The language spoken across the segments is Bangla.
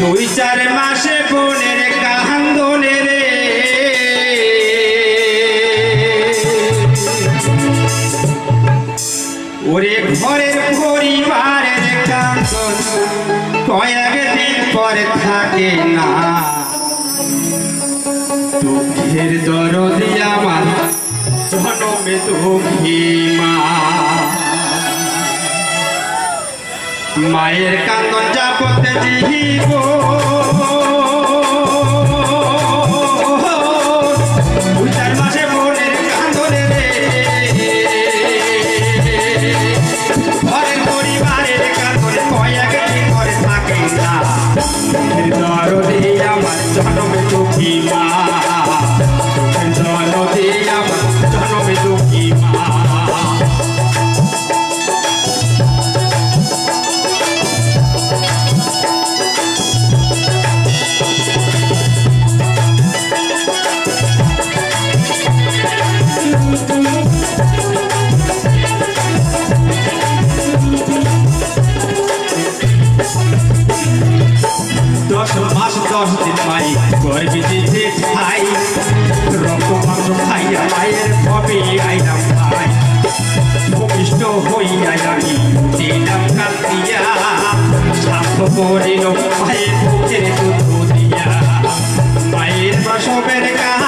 দুই চার মাসে বোনের কান্দনে রে। ওরে ঘরের পরিবারের কান্দন কয়েকদিন পরে থাকে না। দুঃখের দরদি আমার জনমে দুঃখী মা। মায়ের কান্দন যাবতে জীব দশ মাস দশ দিন মাই গর্বি দিতে খাই রক্ত মাংস খাইয়া মায়ের কবে আইলাম ভাই ভূমিষ্ঠ হইয়া আমি দিলাম কান্দিয়া সাপ করিল মায়ের বুকের দুধ দিয়া মায়ের প্রসবের কাহাতে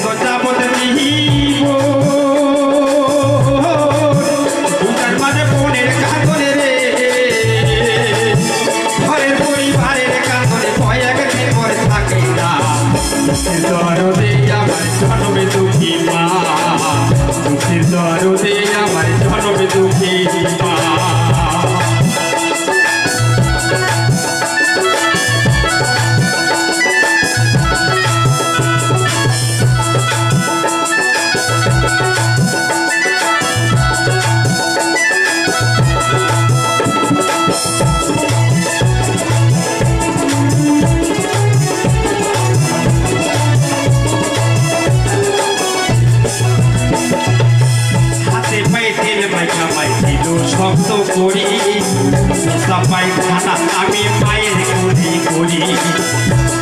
করি। মোসা পায়খানা আমি মায়ের করি করি।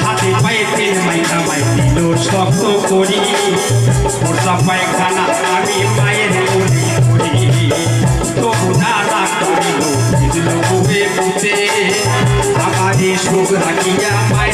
হাতে পায়ে তেল মাইকা মাই দিল শব্দ করি। মোসা পায়খানা আমি মায়ের করি করি। তবু দাদা করিল আমারই সুখ রাখিয়া মায়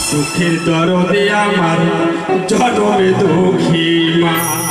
সুখের দরদে আমার জনমে দুঃখী মা